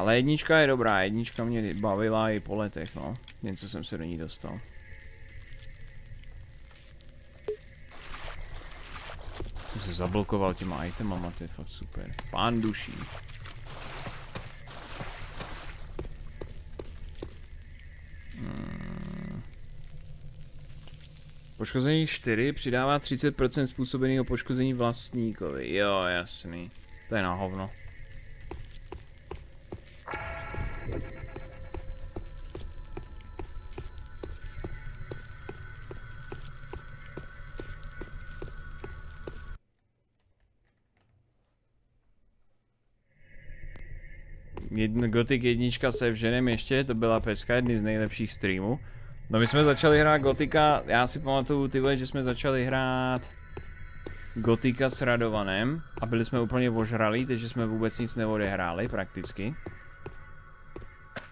Ale jednička je dobrá, jednička mě bavila i po letech, no. Něco jsem se do ní dostal. Jsem se zablokoval těma itemama, to je fakt super. Pán duší. Hmm. Poškození 4 přidává 30% způsobeného poškození vlastníkovi. Jo, jasný. To je na hovno. Gothic jednička se vženem ještě, to byla pecka, jedný z nejlepších streamů. No my jsme začali hrát Gotika, já si pamatuju ty že jsme začali hrát Gotika s Radovanem a byli jsme úplně ožralí, takže jsme vůbec nic neodehráli prakticky.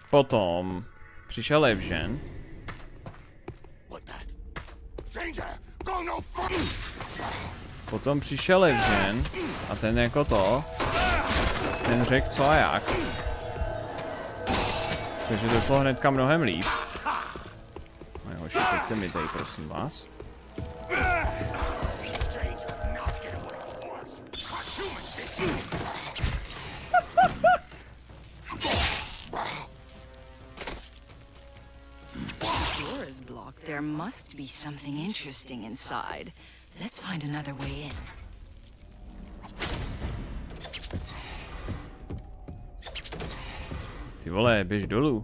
Potom přišel Evžen. Potom přišel Evžen a ten jako to, ten řekl co a jak. Takže došlo mnohem líp. Mi tady, prosím vás. There must be something interesting inside. Let's find another way in. Vole, běž dolů.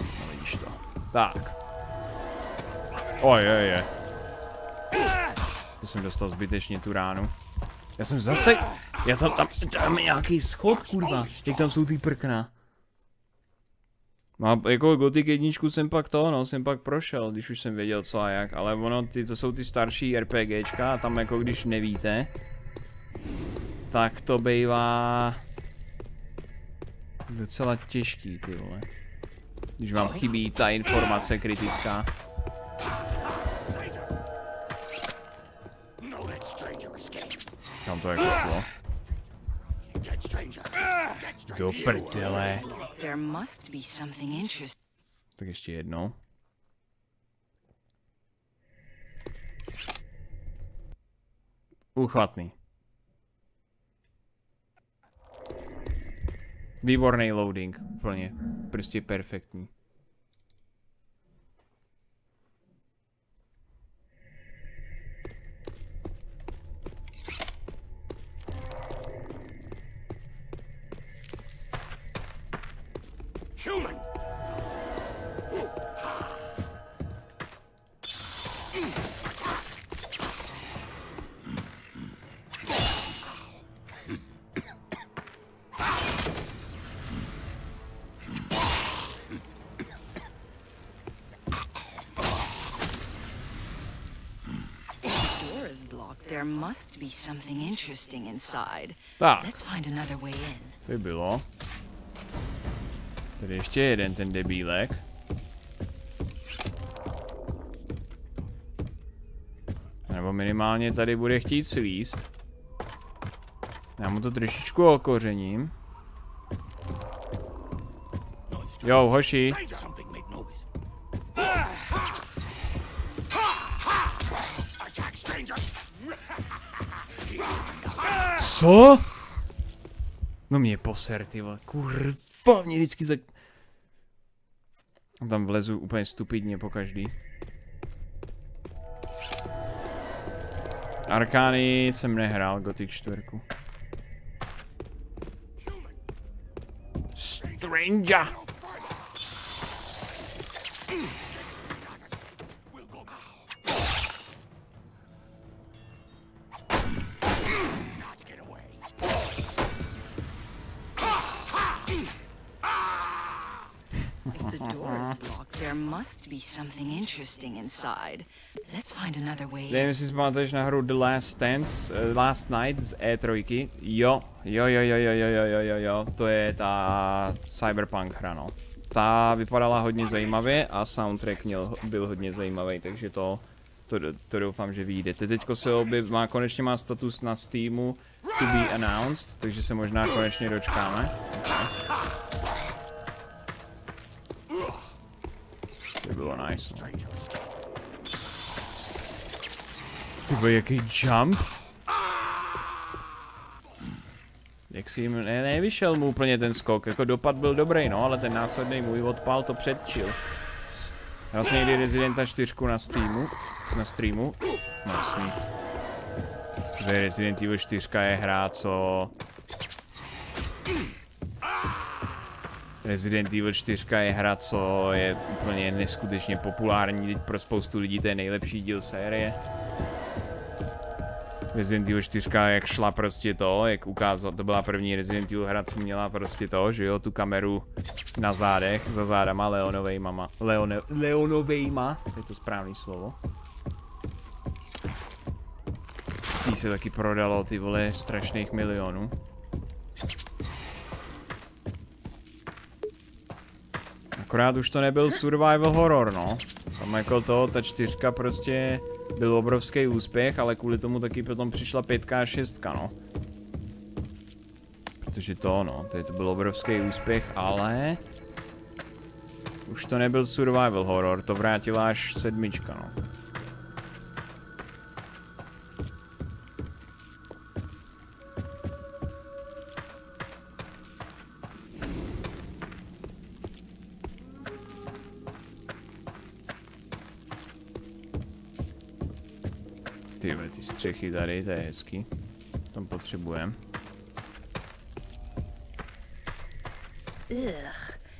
No vidíš to. Tak. Oj, oj, oj. To jsem dostal zbytečně tu ránu. Já jsem zase... Já tam, tam, tam je nějaký schod, kurva. Jak tam jsou ty prkna. No a jako Gothic jedničku jsem pak to, no, jsem pak prošel, když už jsem věděl co a jak, ale ono, ty, to jsou ty starší RPGčka a tam jako když nevíte, tak to bývá docela těžký, ty vole. Když vám chybí ta informace kritická. Kam to jako šlo? Do prdele. Tak ještě jednou. Uchvatný. Výborný loading, plně. Prostě perfektní. There must be something interesting inside. Tak. Let's find another way in. By bylo. Tady ještě jeden ten debílek. Nebo minimálně tady bude chtít slíst. Já mu to trošičku okořením. Jo, hoši. Co? No mě poser, ty vole. Kurva, mě vždycky tak... Tam vlezu úplně stupidně po každý. Arkány jsem nehrál, Gothic 4. Stranger! Must be something interesting inside. Let's find another way. Nevím, jestli si pamatuješ na hru The Last Dance, uh, Last Night z E3. Jo, jo, jo, jo, jo, jo, jo, jo, jo, jo, to je ta Cyberpunk hra, no. Ta vypadala hodně zajímavě a soundtrack měl, byl hodně zajímavý, takže to, to, to doufám, že vyjde. Teďko se objev, má konečně má status na Steamu to be announced, takže se možná konečně dočkáme. Okay. Bylo nice. No. Ty jaký jump? Jak si jim, ne, nevyšel mu úplně ten skok, jako dopad byl dobrý, no, ale ten následný můj odpál to předčil. Já jsem někdy Residenta 4 na Steamu, na streamu, no jasný. Resident Evil 4 je hra, co... Resident Evil 4 je hra, co je úplně neskutečně populární, teď pro spoustu lidí to je nejlepší díl série. Resident Evil 4, jak šla prostě to, jak ukázal, to byla první Resident Evil hra, co měla prostě to, že jo, tu kameru na zádech, za zádama Leonovejma, Leone, Leonovejma, je to správný slovo. Tý se taky prodalo, ty vole, strašných milionů. Akorát už to nebyl survival horror, no. Tam jako to, ta čtyřka prostě byl obrovský úspěch, ale kvůli tomu taky potom přišla pětka a šestka, no. Protože to, no, to, to byl obrovský úspěch, ale... Už to nebyl survival horror, to vrátila až sedmička, no. Střechy tady, to je hezký. Tam potřebujeme.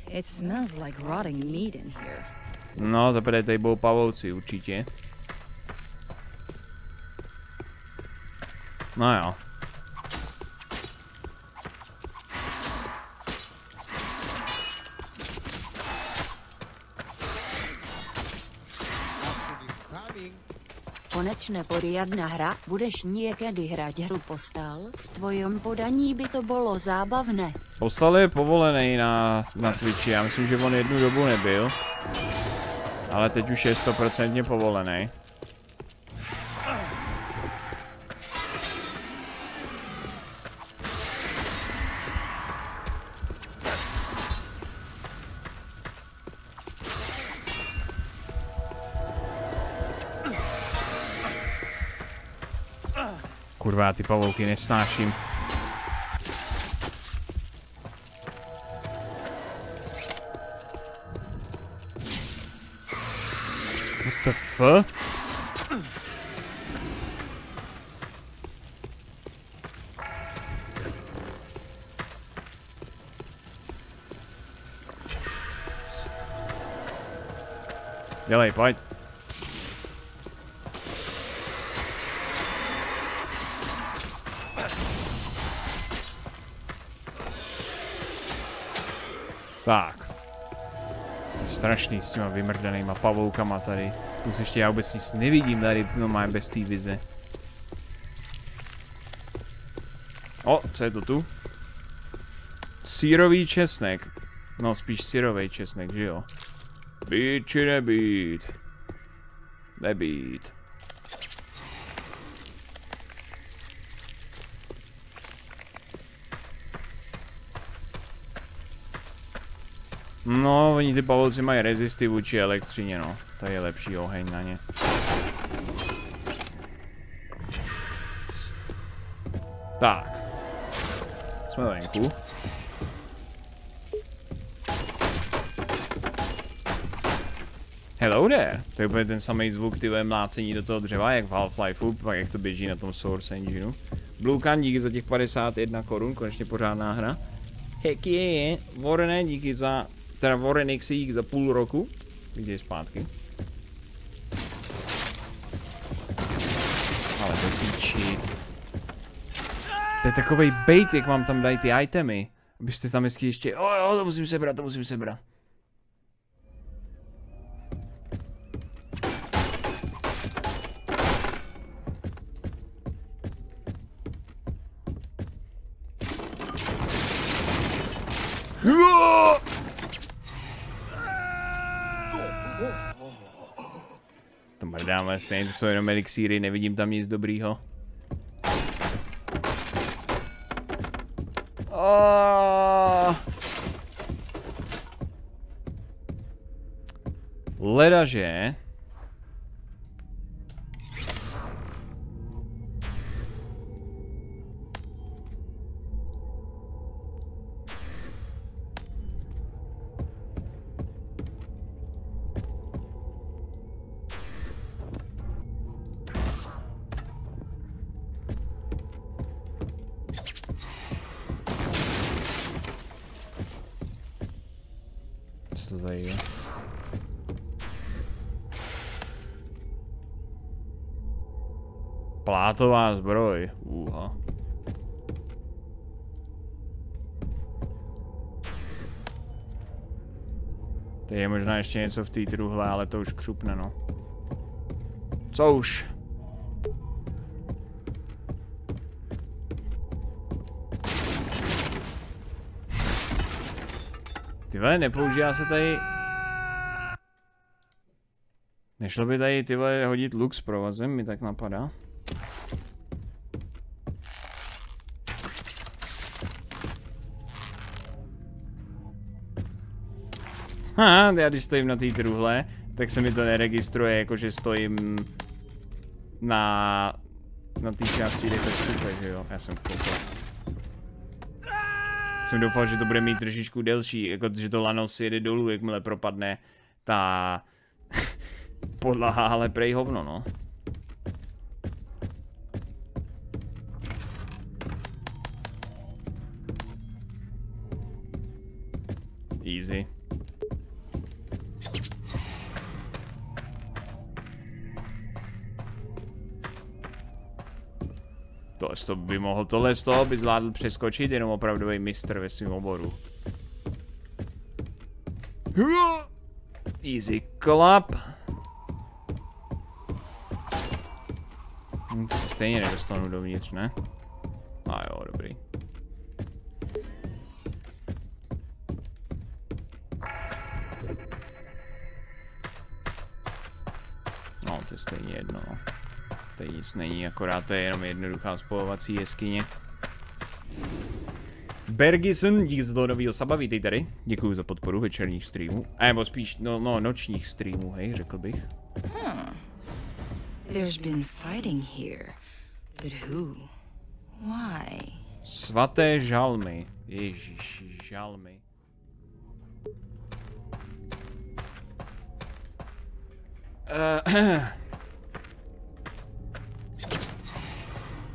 It smells like rotting meat in here. No, teprve tady budou pavouci určitě. No jo. Konečne poriadna hra, budeš niekedy hrať hru Postal? V tvojom podaní by to bylo zábavné. Postal je povolený na, na Twitchi, já myslím, že on jednu dobu nebyl. Ale teď už je stoprocentně povolený. Kurva, ty pavouky nesnáším. What the fuck? Dělej, pojď. Strašný s těma vymrdanýma pavoukama tady. Plus ještě já vůbec nic nevidím tady, no mám bez té vize. O, co je to tu? Sírový česnek. No, spíš sírový česnek, že jo? Být či nebýt? Nebýt. No, oni ty pavouci mají rezisty vůči elektřině, no. To je lepší oheň na ně. Tak. Jsme venku. Hello there. To je úplně ten samý zvuk, ty mlácení do toho dřeva, jak v Half-Lifeu, pak jak to běží na tom Source Engineu. Bluekan, díky za těch 51 korun, konečně pořádná hra. Heck je, Warrené, díky za teda Warren XX za půl roku. Vidíš zpátky. Ale to píči. To je takovej bait, jak vám tam dají ty itemy. Abyste tam ještě, o jo, to musím sebrat, to musím sebrat. Stejně to jsou jenom elixíry, nevidím tam nic dobrýho. Oh. Ledaže Je? Plátová zbroj. Uha. Tady je možná ještě něco v té truhle, ale to už křupne, no. Co už? Ty vole, nepoužívá se tady... Nešlo by tady ty vole hodit luk s provazem, mi tak napadá. Ha, já když stojím na té truhle, tak se mi to neregistruje, jako že stojím na, na té části, kde to že jo? Já jsem koukal. Jsem doufal, že to bude mít trošičku delší, jako že to lano si jede dolů, jakmile propadne ta podlaha, ale prej hovno, no. Easy. To by mohl, tohle z toho by zvládl přeskočit jenom opravdový mistr ve svém oboru. Easy clap. Hm, to se stejně nedostanu dovnitř, ne? Nic není, akorát to je jenom jednoduchá spojovací jeskyně. Bergison, dík za toho novýho saba, vítej tady. Děkuji za podporu večerních streamů. A nebo spíš, no, no, nočních streamů, hej, řekl bych. There's been fighting here. But who? Why? Svaté žalmy. Ježíši, žalmy. Uh,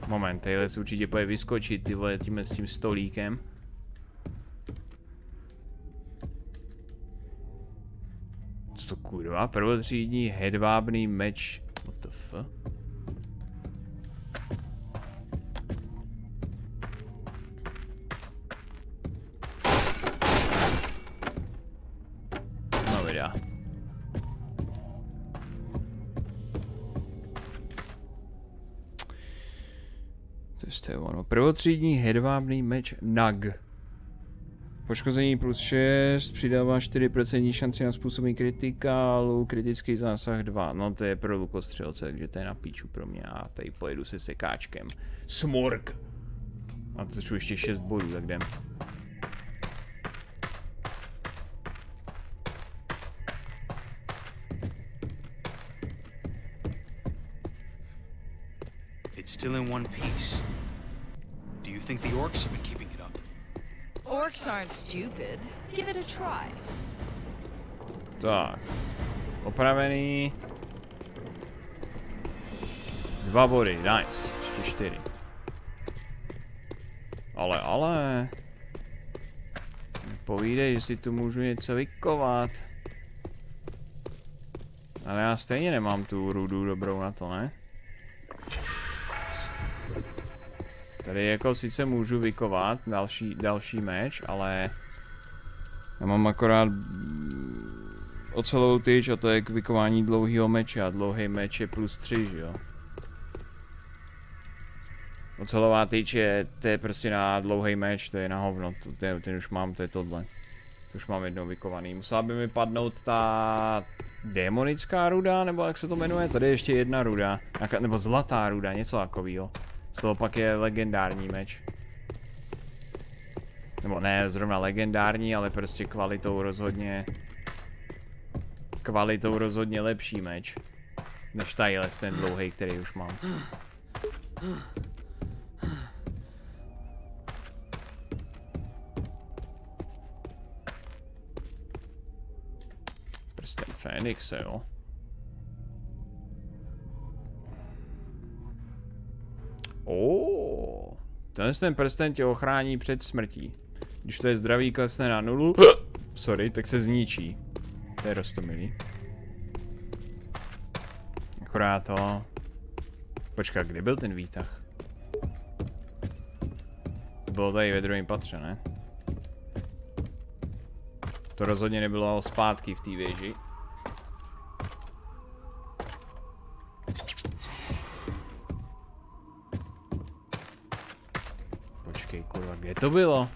Moment, tadyhle se určitě bude vyskočit, ty vole, tímhle s tím stolíkem. Co to kurva? Prvotřídní hedvábný meč. To je ono. Prvotřídní hedvábný meč Nag. Poškození plus 6, přidává 4% šanci na způsobení kritikálu, kritický zásah 2. No to je pro lukostřelce, takže to je na píču pro mě. A tady pojedu se sekáčkem. Smork! A to začnu ještě 6 bodů, tak jdem. Still in one piece. Think the orcs have been keeping it up? Orcs aren't stupid. Give it a try. Tak. Opravený. Dva body, nice. Ještě čtyři. Ale, ale. Povídej, že si tu můžu něco vykovat. Ale já stejně nemám tu rudu dobrou na to, ne? Tady jako sice můžu vykovat další, další meč, ale já mám akorát ocelovou tyč a to je k vykování dlouhého meče a dlouhý meč je plus 3, že jo? Ocelová tyč je, to je prostě na dlouhý meč, to je na hovno, to, je, ten už mám, to je tohle. To už mám jednou vykovaný. Musela by mi padnout ta démonická ruda, nebo jak se to jmenuje? Tady je ještě jedna ruda, nebo zlatá ruda, něco takového. Z toho pak je legendární meč. Nebo ne zrovna legendární, ale prostě kvalitou rozhodně... Kvalitou rozhodně lepší meč. Než tadyhle ten dlouhý, který už mám. Prsten Fénixe, jo. Oh, tenhle ten prsten tě ochrání před smrtí. Když to je zdravý klesne na nulu, sorry, tak se zničí. To je rostomilý. Akorát to... Počkat, kdy byl ten výtah? Bylo tady ve druhém patře, ne? To rozhodně nebylo zpátky v té věži. Kde to bylo?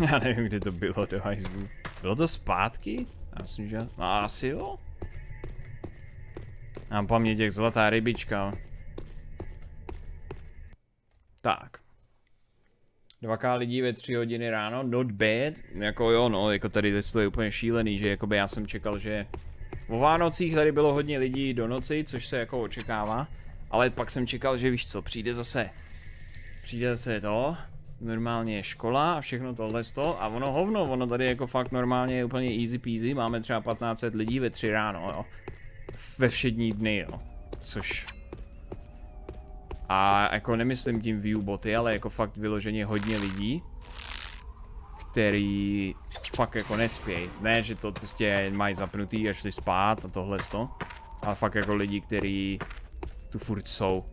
Já nevím, kde to bylo do hajzlu. Bylo to zpátky? Já myslím, že... No asi jo. Mám paměť jak zlatá rybička. Tak. 2K lidí ve 3 hodiny ráno, not bad. Jako jo, no, jako tady to je úplně šílený, že jakoby já jsem čekal, že o Vánocích tady bylo hodně lidí do noci, což se jako očekává. Ale pak jsem čekal, že víš co, přijde zase, přijde zase to, normálně škola a všechno tohle to a ono hovno, ono tady jako fakt normálně je úplně easy peasy, máme třeba 1500 lidí ve 3 ráno, jo. Ve všední dny, jo. Což... A jako nemyslím tím viewboty, ale jako fakt vyloženě hodně lidí, který fakt jako nespějí. Ne, že to prostě mají zapnutý a šli spát a tohle to, ale fakt jako lidi, kteří tu furt jsou.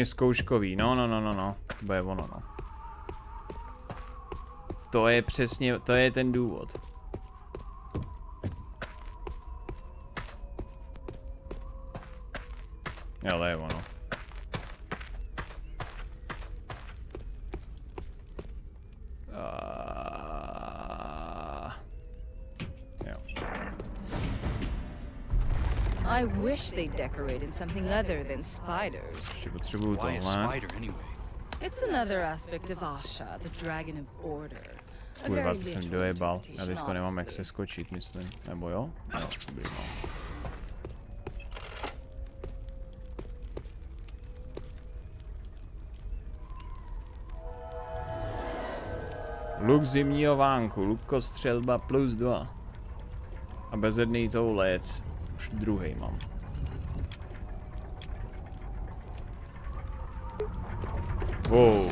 Je zkouškový, no, no, no, no, no, to bude ono, no. To je přesně, to je ten důvod. To je ono. I wish they decorated something other than spiders. Ještě potřebuju Why a tohle. spider anyway? It's another aspect of Asha, the dragon of order. Kurva, to jsem dojebal. Já teďko nemám jak se skočit, myslím. Nebo jo? Jo, dobrý, no. Luk zimního vánku, lukostřelba plus 2. A bezedný toulec. Už druhý mám. Wow.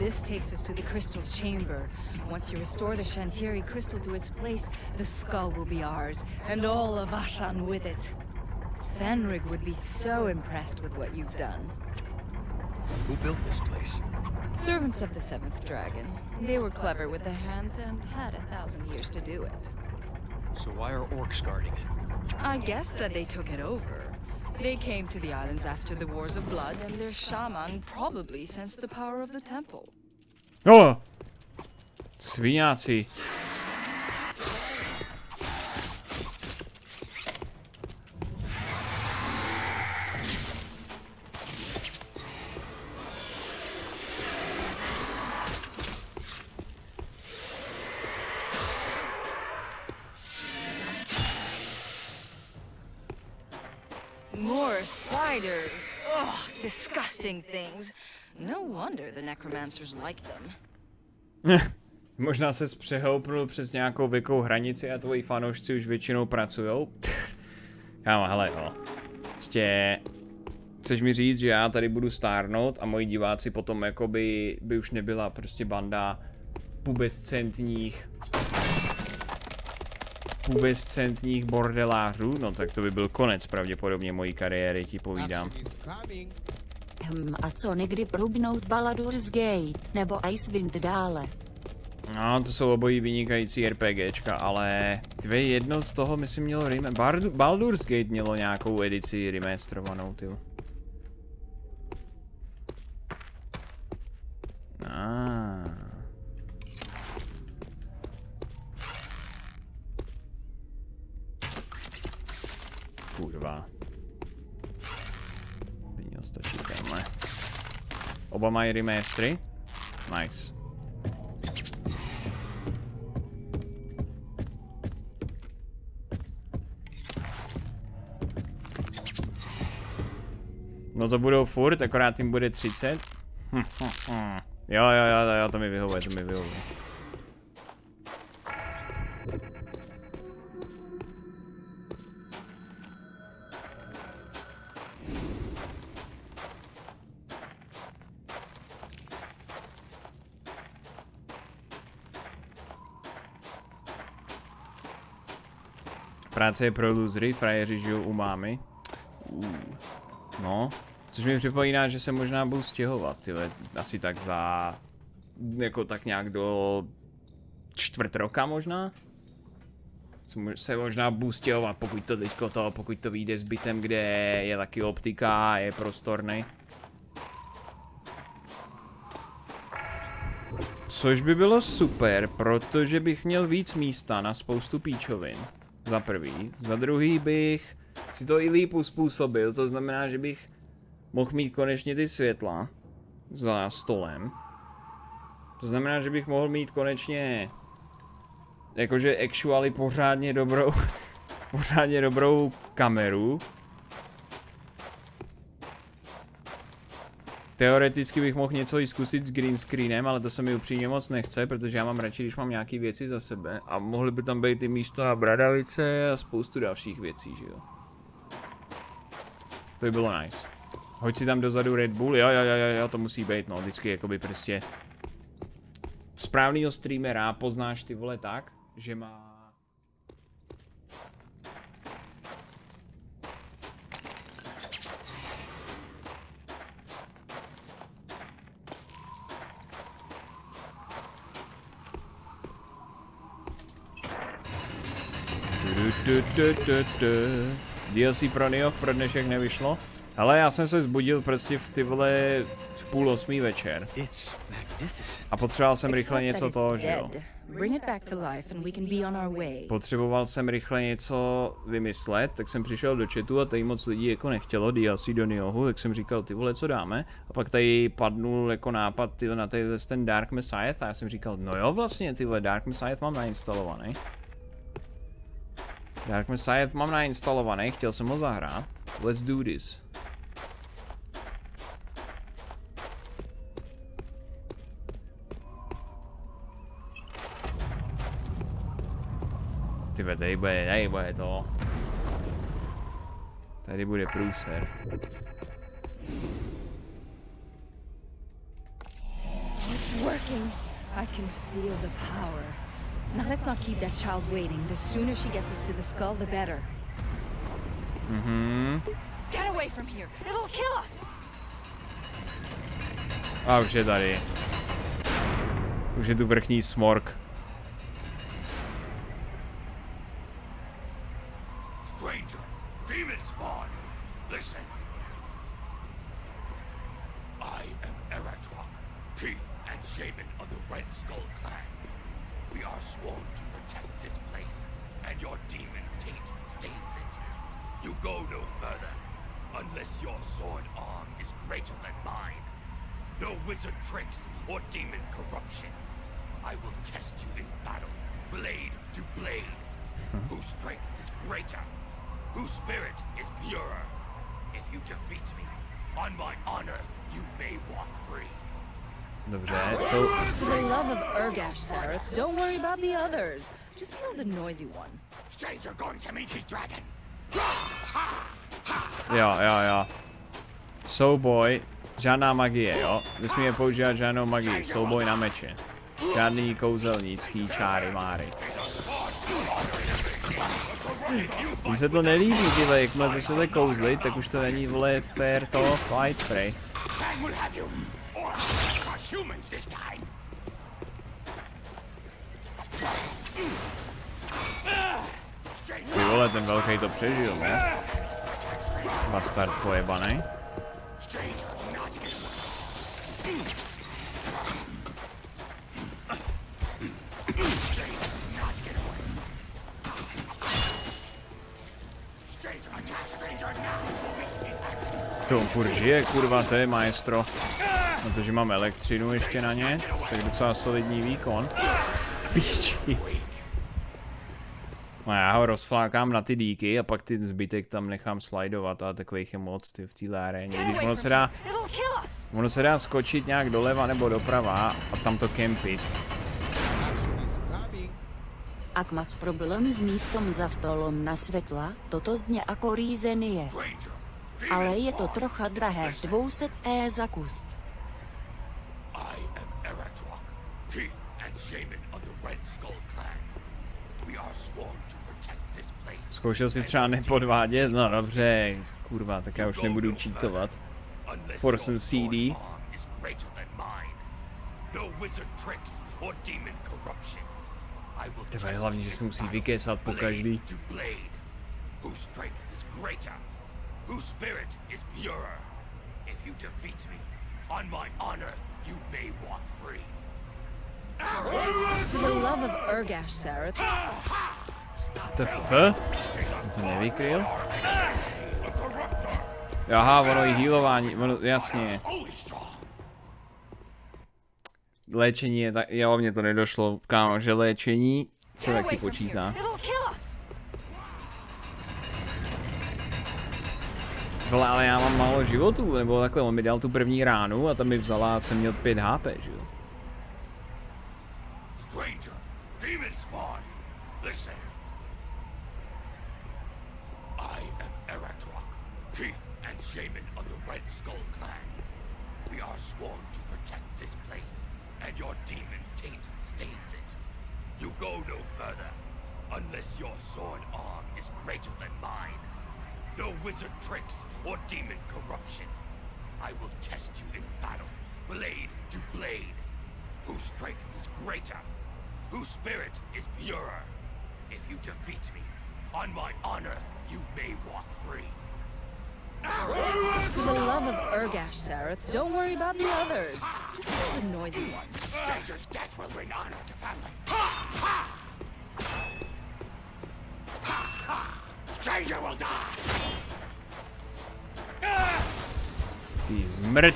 This takes us to the crystal chamber. Once you restore the Shantiri crystal to its place, the skull will be ours, and all of Ashan with it. Fenrig would be so impressed with what you've done. Who built this place? Servants of the Seventh Dragon. They were clever with their hands and had a thousand years to do it. So why are orcs guarding it? I guess that they took it over. They came to the islands after the Wars of Blood, and their shaman probably sensed the power of the temple. Oh! Sviňáci. Things. No wonder the necromancers like them. Možná se přehoupnul přes nějakou věkou hranici a tvoji fanoušci už většinou pracujou. Kámo, hele no. Prostě... Chceš mi říct, že já tady budu stárnout a moji diváci potom jakoby by už nebyla prostě banda pubescentních pubescentních bordelářů, no tak to by byl konec pravděpodobně mojí kariéry, ti povídám. Hm, a co někdy průbnout Baldur's Gate nebo Icewind dále? No, to jsou obojí vynikající RPGčka, ale dvě jedno z toho myslím mělo rem- Bardu- Baldur's Gate mělo nějakou edici remasterovanou, ty. Ah. Kurva. By měl stačit. Oba mají remastery? Nice. No to budou furt, akorát jim bude 30. Hm, hm, hm. Jo, jo, jo, jo, to mi vyhovuje, to mi vyhovuje. Práce je pro losery, frajeři žijou u mámy. No, což mi připomíná, že se možná budu stěhovat, tyhle, asi tak za, jako tak nějak do čtvrt roka možná. Se mo- Se možná budu stěhovat, pokud to teďko to, pokud to vyjde s bytem, kde je taky optika a je prostorný. Což by bylo super, protože bych měl víc místa na spoustu píčovin. Za prvý. Za druhý bych si to i líp uspůsobil, to znamená, že bych mohl mít konečně ty světla za stolem. To znamená, že bych mohl mít konečně jakože actually pořádně dobrou pořádně dobrou kameru. Teoreticky bych mohl něco i zkusit s green screenem, ale to se mi upřímně moc nechce, protože já mám radši, když mám nějaký věci za sebe. A mohly by tam být i místo na bradavice a spoustu dalších věcí, že jo. To by bylo nice. Hoď si tam dozadu Red Bull, jo, jo, jo, jo, jo, to musí být, no, vždycky jakoby prostě správnýho streamera poznáš ty vole tak, že má... Du, du, du, du. DLC pro Nioh pro dnešek nevyšlo. Ale já jsem se zbudil prostě v ty vole v půl osmý večer. A potřeboval jsem rychle něco toho, že jo. Potřeboval jsem rychle něco vymyslet, tak jsem přišel do chatu a tady moc lidí jako nechtělo DLC do Niohu, tak jsem říkal, ty vole, co dáme? A pak tady padnul jako nápad tyhle, na tady ten Dark Messiah a já jsem říkal, no jo vlastně, ty vole, Dark Messiah mám nainstalovaný. Dark Messiah mám nainstalovaný, chtěl jsem ho zahrát. Let's do this. Ty vole, tady bude, tady bude to. Tady bude průser. It's working. I can feel the power. Now let's not keep that child waiting. The sooner she gets us to the skull, the better. Mhm. Get away from here. It'll kill us. A už je tady. Už je tu vrchní smork. Others. Just kill the noisy one. Stranger going to meet his dragon. Jo, jo, jo. Souboj, žádná magie, jo. Nesmíme používat žádnou magii, souboj na meče. Žádný kouzelnický čáry máry. Mně se to nelíbí, ty vole, jakmile začnete kouzlit, tak už to není, vole, fair to fight, prej. Krang will have you. Or are humans this time. Ty vole, ten velký to přežil, ne? Bastard pojebanej. To on furt žije, kurva, to je maestro. Protože mám elektřinu ještě na ně, tak docela solidní výkon. Píči. No já ho rozflákám na ty díky a pak ty zbytek tam nechám slidovat a takhle jich je moc ty v té aréně. Když ono se dá, ono se dá skočit nějak doleva nebo doprava a tam to kempit. Ak máš problém s místom za stolom na světla, toto zně ako reason je. Ale je to trocha drahé, 200 E za kus. Zkoušel si třeba nepodvádět? No dobře, kurva, tak já už nebudu čítovat. Forsen CD. No Tyhle, test hlavně, že se musí vykesat po každý. Whose spirit is purer? If you defeat me, on my honor, you may walk free. For. TF? To nevykryl? Aha, ono i healování, ono, jasně. Léčení je tak, jo, mně to nedošlo, kámo, že léčení se taky počítá. Vole, ale já mám málo životů, nebo takhle, on mi dal tu první ránu a tam mi vzala, jsem měl 5 HP, že jo. Stranger, demon spawn, listen. I am Eratrock, chief and shaman of the Red Skull Clan. We are sworn to protect this place, and your demon taint stains it. You go no further, unless your sword arm is greater than mine. No wizard tricks or demon corruption. I will test you in battle, blade to blade. Whose strength is greater? Whose spirit is purer? If you defeat me, on my honor, you may walk free. For the love of Urgash, Sareth. Don't worry about the others. Just kill the noisy ones. Stranger's death will bring honor to family. Ha ha! Ha ha! Stranger will die! Ty zmrt.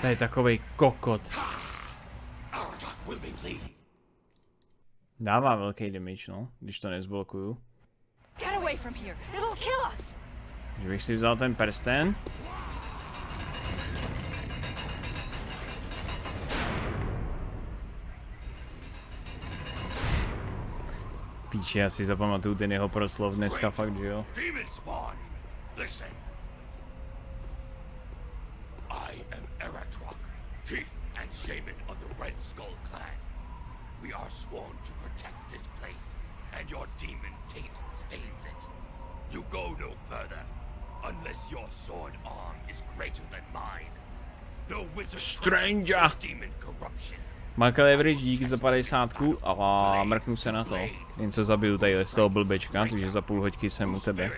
To je takovej kokot. Dává velký damage, no, když to nezblokuju. Get away from here. It'll kill us. Že bych si vzal ten prsten. Píče, já si zapamatuju ten jeho proslov dneska fakt, že jo. I am Eratrock, chief and shaman of the Red Skull Clan. We are sworn to protect this place, and your demon taint stains it. You go no further, unless your sword arm is greater than mine. No wizard Stranger. demon corruption. Michael Average, díky za 50 a mrknu se na to. Jen co zabiju tady z toho blbečka, takže za půl hoďky jsem u tebe.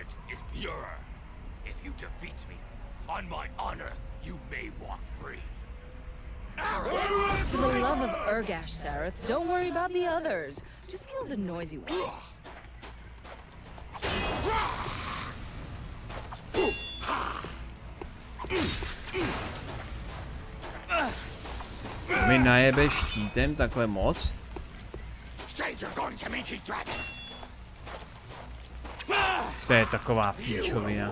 For the love of Urgash, Sareth. Don't worry about the others. Just kill the noisy ones. Mi najebe štítem takhle moc? Stranger going to meet his dragon. To je taková You píčovina.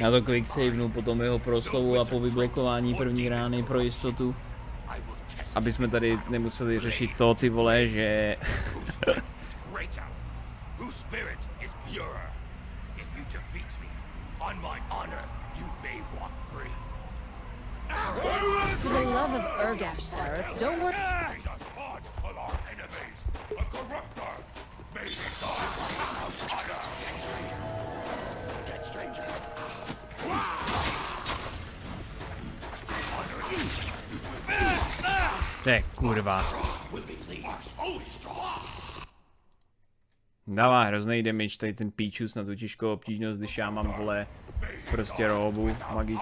Já to quick savenu potom jeho proslovu a po vyblokování první rány pro jistotu. Aby jsme tady nemuseli řešit to, ty vole, že... To je kurva. Dává hrozný damage tady ten píčus na tu těžkou obtížnost, když já mám vole prostě robu magič.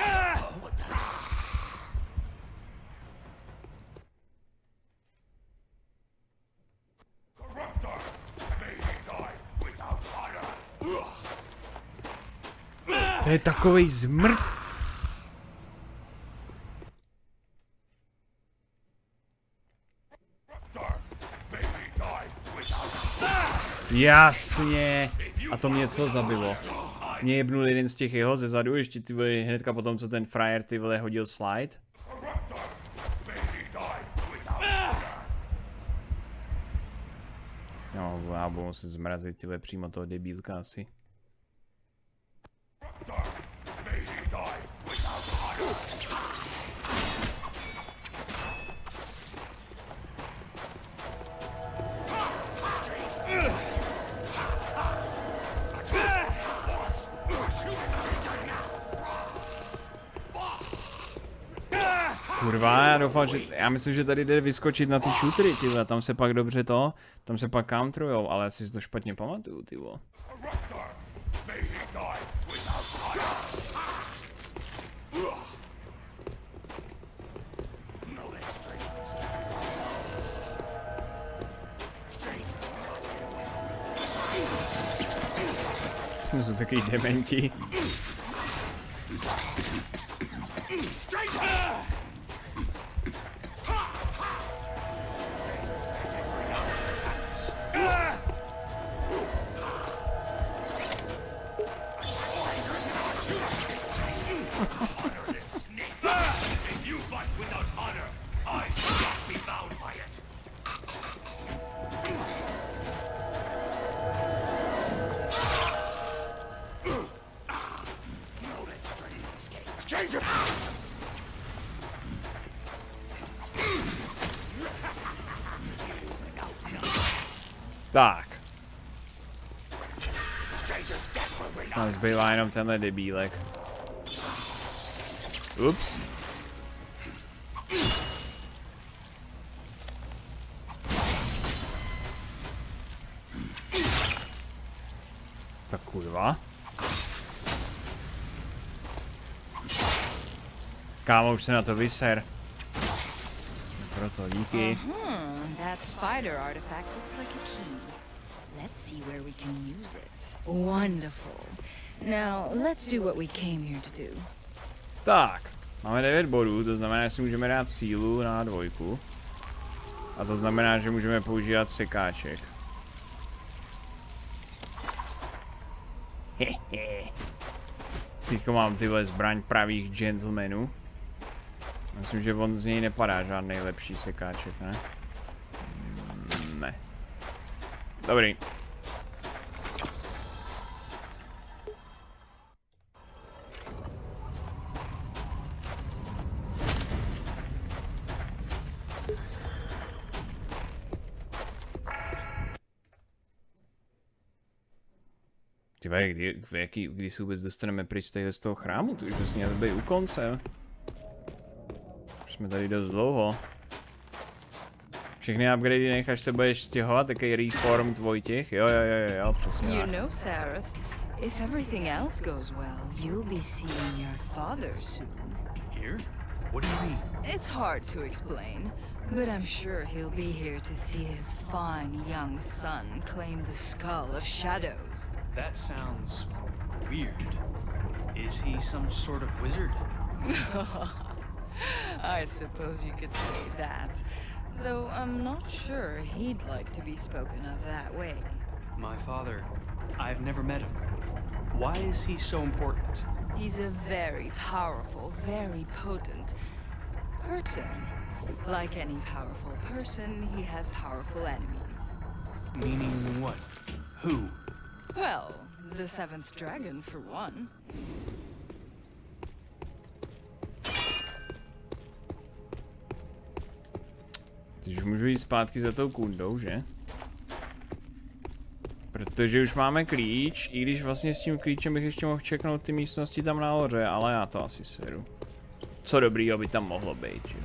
To je takovej zmrt. Jasně. A to mě co zabilo? Mě jebnul jeden z těch jeho ze zadu, ještě ty vole hnedka potom, co ten frajer ty vole hodil slide. No, já budu muset zmrazit ty vole přímo toho debílka asi. Já myslím, že tady jde vyskočit na ty shootery, ty vole, tam se pak dobře to, tam se pak counterujou, ale si to špatně pamatuju, ty vole. Jsou takový dementi. Tam tenhle debílek. Ups. Tak kurva. Kámo, už se na to vyser. Proto díky. That like a key. Let's see where we can use it. Wonderful. Now, let's do what we came here to do. Tak, máme 9 bodů, to znamená, že si můžeme dát sílu na dvojku. A to znamená, že můžeme používat sekáček. Hehe. Teďko mám tyhle zbraň pravých gentlemanů. Myslím, že on z něj nepadá žádný lepší sekáček, ne? Ne. Dobrý. Vole, kdy, v jaký, kdy se vůbec dostaneme pryč z toho chrámu? To už bys měl být u konce. Už jsme tady dost dlouho. Všechny upgradey necháš se budeš stěhovat, takový reform tvoj těch? Jo, jo, jo, jo, jo přesně You tak. know, Sareth, if everything else goes well, you'll be seeing your father soon. Here? What do you mean? It's hard to explain, but I'm sure he'll be here to see his fine young son claim the Skull of Shadows. That sounds weird. Is he some sort of wizard? I suppose you could say that. Though I'm not sure he'd like to be spoken of that way. My father, I've never met him. Why is he so important? He's a very powerful, very potent person. Like any powerful person, he has powerful enemies. Meaning what? Who? Well, the seventh dragon, for one. Takže můžu jít zpátky za tou kundou, že? Protože už máme klíč, i když vlastně s tím klíčem bych ještě mohl čeknout ty místnosti tam nahoře, ale já to asi seru. Co dobrýho by tam mohlo být, že jo?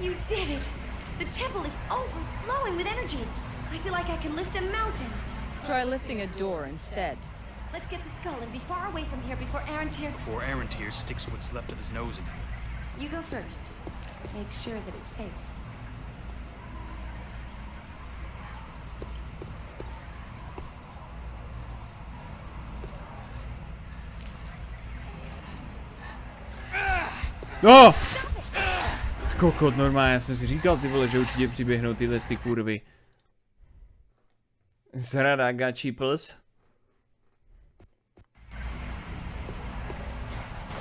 You did it! The temple is overflowing with energy. I feel like I can lift a mountain. Try lifting a door instead. Let's get the skull and be far away from here before Aaron tear. Before Aaron Tears sticks what's left of his nose in it. You go first. Make sure that it's safe. No! Kokot, normálně, já jsem si říkal ty vole, že určitě přiběhnou tyhle ty kurvy. Zrada gačípls.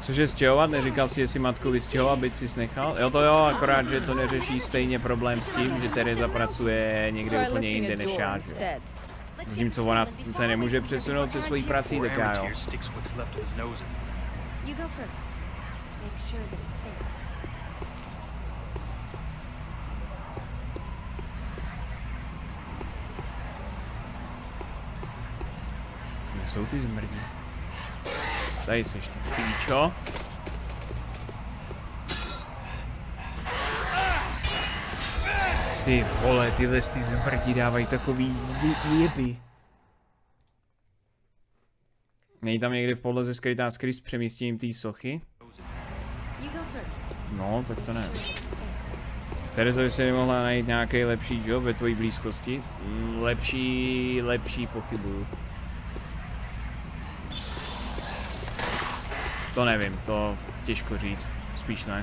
Cože stěhovat? Neříkal si, jestli matku vystěhovat, byť si nechal? Jo to jo, akorát, že to neřeší stejně problém s tím, že Tereza pracuje někde úplně jinde než já, že? Zatímco get the ona se nemůže přesunout se svojí prací, tak já jo. Tears sticks what's left of his nose in it. You go first. Make sure that it's safe. Kde jsou ty zmrdí? Tady seš ty píčo. Ty vole, tyhle ty zmrdí dávají takový jeby. Není tam někde v podloze skrytá skryt s přemístěním té sochy? No, tak to ne. Tereza by si nemohla najít nějaký lepší job ve tvojí blízkosti? Lepší, lepší pochybuju. To nevím, to těžko říct, spíš ne.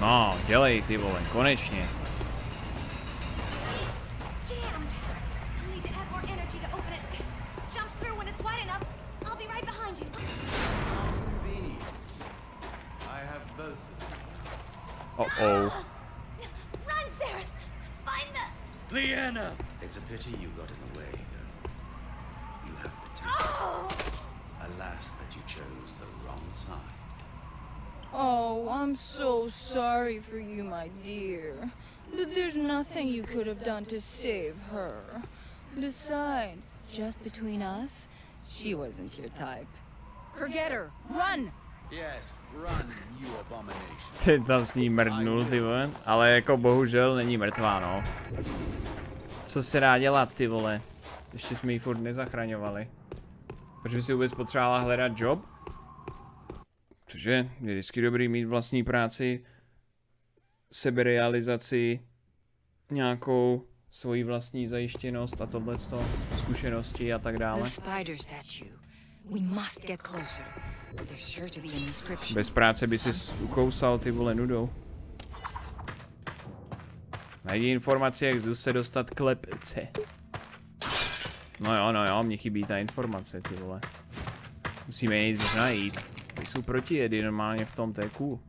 No, dělej ty vole, konečně. Them. Oh oh. Run, Sareth! Find the. Leanna! It's a pity you got in the way, girl. You have potential. Oh! Alas, that you chose the wrong side. Oh, I'm so sorry for you, my dear. But there's nothing you could have done to save her. Besides, just between us, she wasn't your type. Forget her. Run! Ten tam s ní mrdnul, ty vole. Ale jako bohužel není mrtvá, no. Co se dá dělat, ty vole? Ještě jsme ji furt nezachraňovali. Proč by si vůbec potřebovala hledat job? Protože je vždycky dobrý mít vlastní práci, seberealizaci, nějakou svoji vlastní zajištěnost a tohleto, zkušenosti a tak dále. Bez práce by si ukousal ty vole nudou. Najdi informaci, jak se dostat k lepce. No jo, no jo, mně chybí ta informace, ty vole. Musíme je nejdřív najít. Ty jsou proti jedy normálně v tom, to je cool.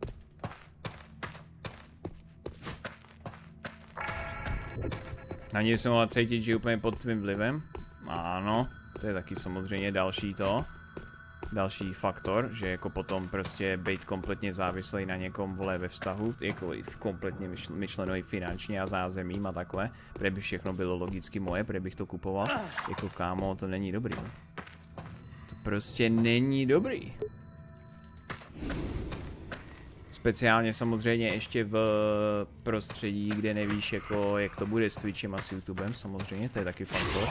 Na něj jsem mohla cítit, že je úplně pod tvým vlivem. Ano, to je taky samozřejmě další to další faktor, že jako potom prostě být kompletně závislý na někom vole ve vztahu, jako kompletně myšl- myšleno i finančně a zázemím a takhle, protože by všechno bylo logicky moje, protože bych to kupoval, jako kámo, to není dobrý. To prostě není dobrý. Speciálně samozřejmě ještě v prostředí, kde nevíš jako, jak to bude s Twitchem a s YouTubem, samozřejmě, to je taky faktor.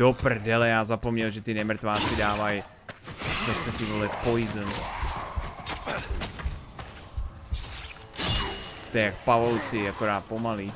Do prdele, já zapomněl, že ty nemrtváci dávají zase ty vole poison. To je jak pavouci, akorát pomalý.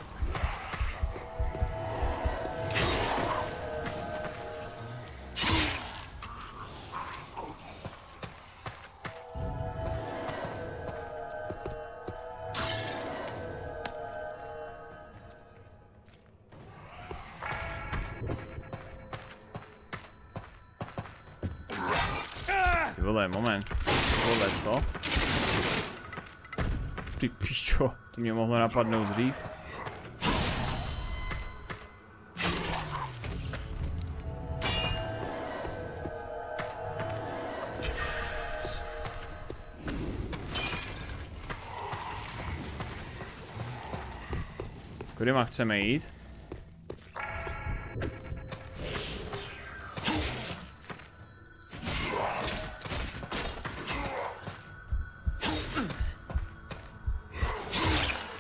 Napadnout dřív. Kudy má?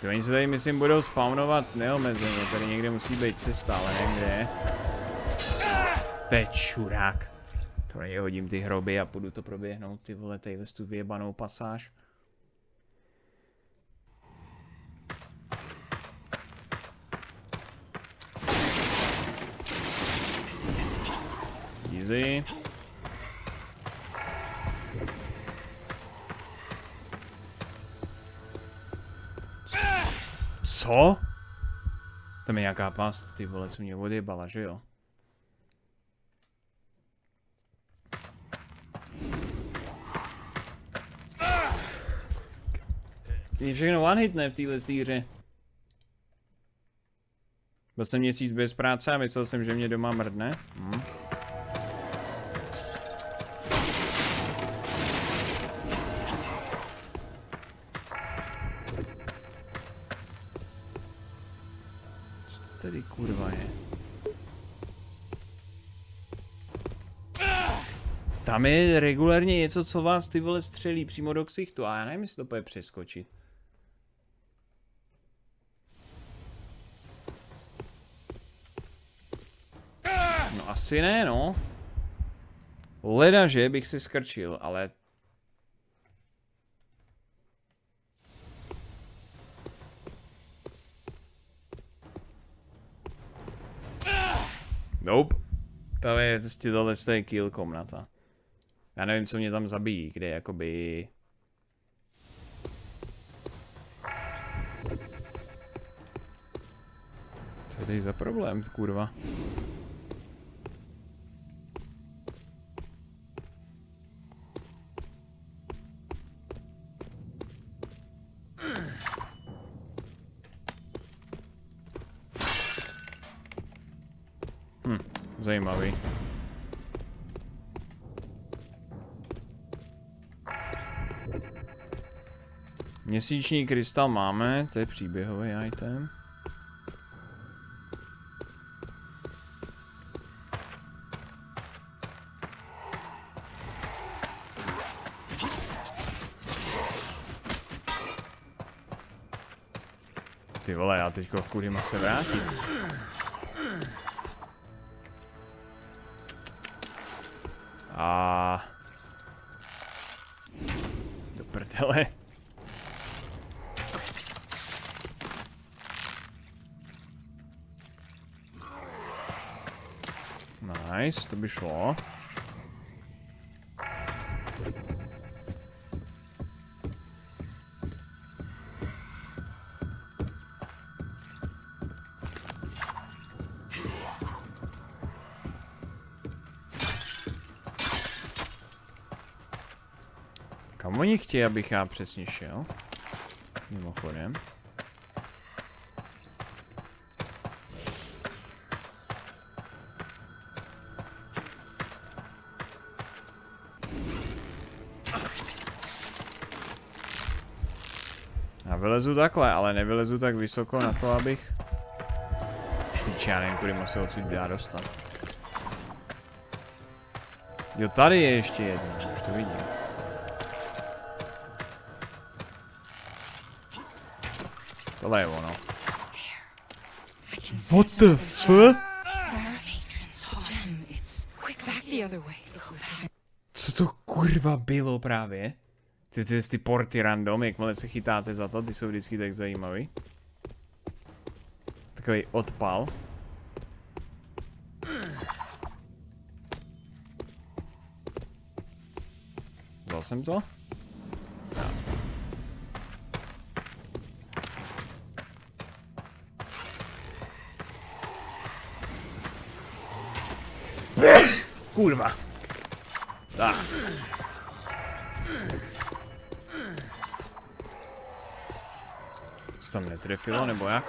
Ty oni se tady myslím budou spawnovat neomezeně, tady někde musí být cesta, ale nevím kde je. To je čurák. Je hodím ty hroby a půjdu to proběhnout, ty vole, tady tu vyjebanou pasáž. Easy. Co? Tam je nějaká past, ty vole, co mě odjebala, že jo? Je všechno one hitné v téhle hře. Byl jsem měsíc bez práce a myslel jsem, že mě doma mrdne. Hm. Tam je regulárně něco, co vás ty vole střelí přímo do ksichtu a já nevím, jestli to bude přeskočit. No asi ne, no. Leda, že bych si skrčil, ale... Nope. To je prostě tohle je kill komnata. Já nevím, co mě tam zabíjí, kde jakoby... Co je tady za problém, kurva? Měsíční krystal máme, to je příběhový item. Ty vole, já teďko kurima se vrátit. Nice, to by šlo. Kam oni chtějí, abych já přesně šel? Mimochodem. Vylezu takhle, ale nevylezu tak vysoko na to, abych... Píč, já nevím, kudy se odsud dá dostat. Jo, tady je ještě jedna, už to vidím. Tohle je ono. What the f? Co to kurva bylo právě? Ty, ty, ty porty random, jakmile se chytáte za to, ty jsou vždycky tak zajímavý. Takový odpal. Vzal jsem to? Kurva. Tak. Tam netrefilo, nebo jak?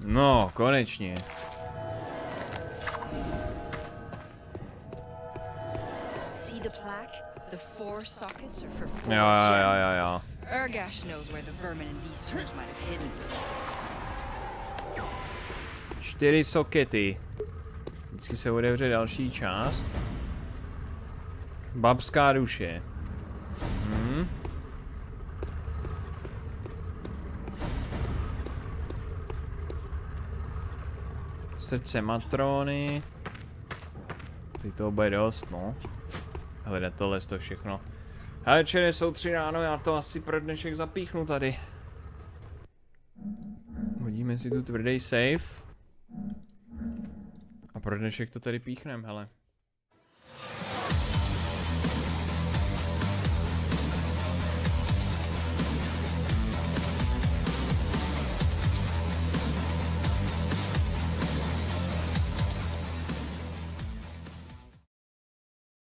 No, konečně. Jo, jo, jo, jo, jo. Urgash knows where the vermin in these tombs might have hidden. Čtyři sokety. Vždycky se otevře další část. Babská duše. Hm. Srdce matrony. Teď toho bude dost, no. Hledat tohle to všechno. Ale večer jsou tři ráno, já to asi pro dnešek zapíchnu tady. Hodíme si tu tvrdý safe. Pro dnešek to tady píchnem, hele.